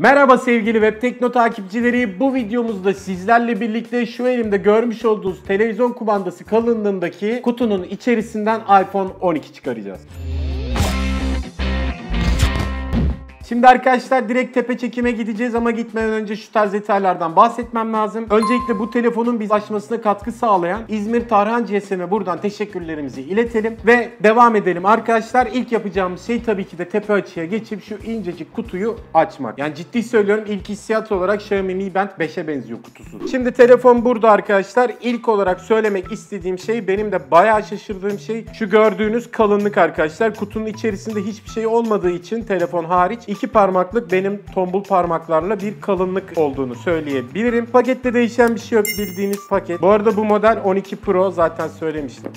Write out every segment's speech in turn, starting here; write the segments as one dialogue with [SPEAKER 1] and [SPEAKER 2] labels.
[SPEAKER 1] Merhaba sevgili Web Tekno takipçileri. Bu videomuzda sizlerle birlikte şu elimde görmüş olduğunuz televizyon kumandası kalınlığındaki kutunun içerisinden iPhone 12 çıkaracağız. Şimdi arkadaşlar direkt tepe çekime gideceğiz ama gitmeden önce şu tarz detaylardan bahsetmem lazım. Öncelikle bu telefonun biz açmasına katkı sağlayan İzmir Tarhan GSM'e buradan teşekkürlerimizi iletelim ve devam edelim. Arkadaşlar ilk yapacağımız şey tabii ki de tepe açıya geçip şu incecik kutuyu açmak. Yani ciddi söylüyorum ilk hissiyat olarak Xiaomi Mi Band 5'e benziyor kutusu. Şimdi telefon burada arkadaşlar. İlk olarak söylemek istediğim şey benim de bayağı şaşırdığım şey şu gördüğünüz kalınlık arkadaşlar. Kutunun içerisinde hiçbir şey olmadığı için telefon hariç iki parmaklık benim tombul parmaklarla bir kalınlık olduğunu söyleyebilirim. Pakette değişen bir şey yok bildiğiniz paket. Bu arada bu model 12 Pro zaten söylemiştim.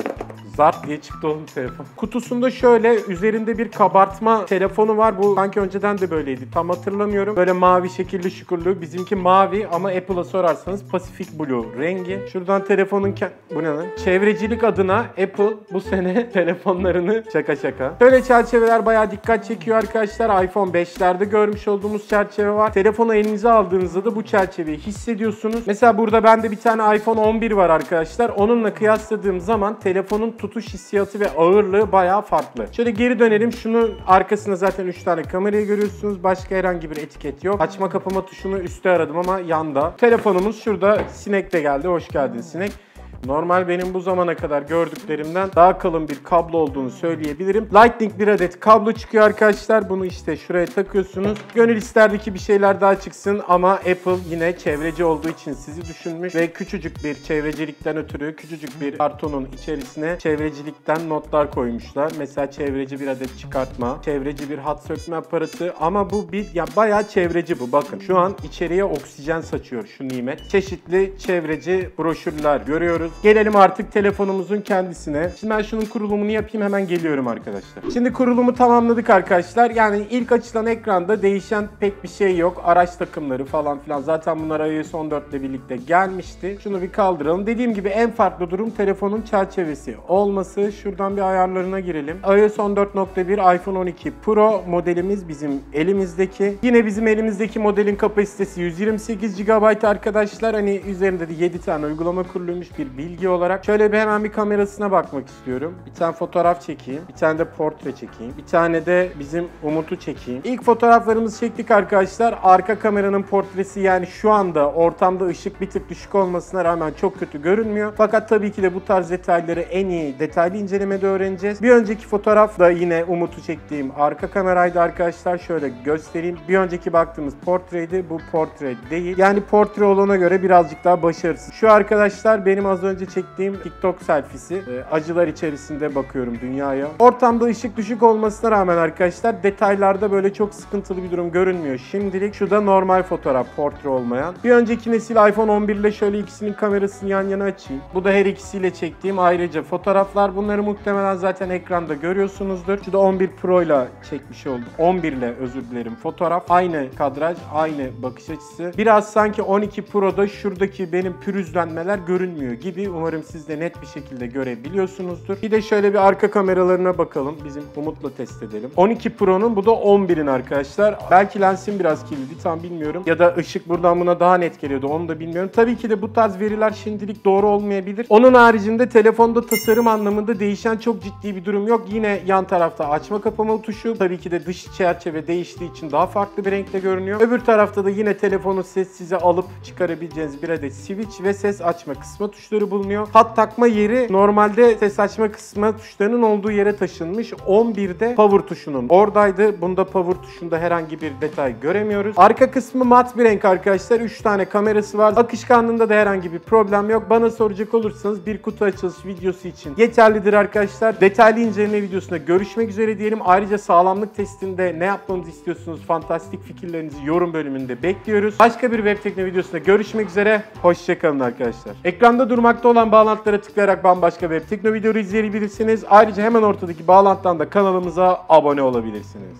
[SPEAKER 1] Zart diye çıktı oğlum telefon. Kutusunda şöyle üzerinde bir kabartma telefonu var. Bu sanki önceden de böyleydi. Tam hatırlamıyorum. Böyle mavi şekilli şukurlu. Bizimki mavi ama Apple'a sorarsanız Pacific Blue rengi. Şuradan telefonun bu ne lan? Çevrecilik adına Apple bu sene telefonlarını şaka şaka. Böyle çerçeveler bayağı dikkat çekiyor arkadaşlar. iPhone 5'lerde görmüş olduğumuz çerçeve var. Telefonu elinize aldığınızda da bu çerçeveyi hissediyorsunuz. Mesela burada bende bir tane iPhone 11 var arkadaşlar. Onunla kıyasladığım zaman telefonun tutuş hissiyatı ve ağırlığı bayağı farklı. Şöyle geri dönelim. Şunun arkasında zaten 3 tane kamerayı görüyorsunuz. Başka herhangi bir etiket yok. Açma kapama tuşunu üstte aradım ama yanda. Telefonumuz şurada. Sinek de geldi. Hoş geldin Sinek. Normal benim bu zamana kadar gördüklerimden daha kalın bir kablo olduğunu söyleyebilirim. Lightning bir adet kablo çıkıyor arkadaşlar. Bunu işte şuraya takıyorsunuz. Gönül isterdi ki bir şeyler daha çıksın ama Apple yine çevreci olduğu için sizi düşünmüş ve küçücük bir çevrecilikten ötürü küçücük bir kartonun içerisine çevrecilikten notlar koymuşlar. Mesela çevreci bir adet çıkartma, çevreci bir hat sökme aparatı ama bu bir ya bayağı çevreci bu. Bakın şu an içeriye oksijen saçıyor şu nimet. Çeşitli çevreci broşürler görüyoruz yapıyoruz. Gelelim artık telefonumuzun kendisine. Şimdi ben şunun kurulumunu yapayım hemen geliyorum arkadaşlar. Şimdi kurulumu tamamladık arkadaşlar. Yani ilk açılan ekranda değişen pek bir şey yok. Araç takımları falan filan. Zaten bunlar iOS 14 ile birlikte gelmişti. Şunu bir kaldıralım. Dediğim gibi en farklı durum telefonun çerçevesi olması. Şuradan bir ayarlarına girelim. iOS 14.1 iPhone 12 Pro modelimiz bizim elimizdeki. Yine bizim elimizdeki modelin kapasitesi 128 GB arkadaşlar. Hani üzerinde de 7 tane uygulama kurulmuş bir bilgi olarak şöyle bir hemen bir kamerasına bakmak istiyorum. Bir tane fotoğraf çekeyim. Bir tane de portre çekeyim. Bir tane de bizim Umut'u çekeyim. İlk fotoğraflarımızı çektik arkadaşlar. Arka kameranın portresi yani şu anda ortamda ışık bir tık düşük olmasına rağmen çok kötü görünmüyor. Fakat tabii ki de bu tarz detayları en iyi detaylı incelemede öğreneceğiz. Bir önceki fotoğraf da yine Umut'u çektiğim arka kameraydı arkadaşlar. Şöyle göstereyim. Bir önceki baktığımız portreydi. Bu portre değil. Yani portre olana göre birazcık daha başarısız. Şu arkadaşlar benim az önce önce çektiğim TikTok selfisi. E, acılar içerisinde bakıyorum dünyaya. Ortamda ışık düşük olmasına rağmen arkadaşlar detaylarda böyle çok sıkıntılı bir durum görünmüyor. Şimdilik şu da normal fotoğraf, portre olmayan. Bir önceki nesil iPhone 11 ile şöyle ikisinin kamerasını yan yana açayım. Bu da her ikisiyle çektiğim ayrıca fotoğraflar. Bunları muhtemelen zaten ekranda görüyorsunuzdur. Şu da 11 Pro ile çekmiş oldum. 11 ile özür dilerim. Fotoğraf aynı kadraj, aynı bakış açısı. Biraz sanki 12 Pro'da şuradaki benim pürüzlenmeler görünmüyor gibi gibi. Umarım siz de net bir şekilde görebiliyorsunuzdur. Bir de şöyle bir arka kameralarına bakalım. Bizim Umut'la test edelim. 12 Pro'nun bu da 11'in arkadaşlar. Belki lensin biraz kirliydi tam bilmiyorum. Ya da ışık buradan buna daha net geliyordu onu da bilmiyorum. Tabii ki de bu tarz veriler şimdilik doğru olmayabilir. Onun haricinde telefonda tasarım anlamında değişen çok ciddi bir durum yok. Yine yan tarafta açma kapama tuşu. Tabii ki de dış çerçeve değiştiği için daha farklı bir renkte görünüyor. Öbür tarafta da yine telefonu ses size alıp çıkarabileceğiniz bir adet switch ve ses açma kısmı tuşları bulunuyor. Hat takma yeri normalde ses açma kısmı tuşlarının olduğu yere taşınmış. 11'de power tuşunun oradaydı. Bunda power tuşunda herhangi bir detay göremiyoruz. Arka kısmı mat bir renk arkadaşlar. 3 tane kamerası var. Akışkanlığında da herhangi bir problem yok. Bana soracak olursanız bir kutu açılış videosu için yeterlidir arkadaşlar. Detaylı inceleme videosunda görüşmek üzere diyelim. Ayrıca sağlamlık testinde ne yapmamızı istiyorsunuz? Fantastik fikirlerinizi yorum bölümünde bekliyoruz. Başka bir web tekno videosunda görüşmek üzere. Hoşçakalın arkadaşlar. Ekranda durmak bulunmakta olan bağlantılara tıklayarak bambaşka web tekno videoları izleyebilirsiniz. Ayrıca hemen ortadaki bağlantıdan da kanalımıza abone olabilirsiniz.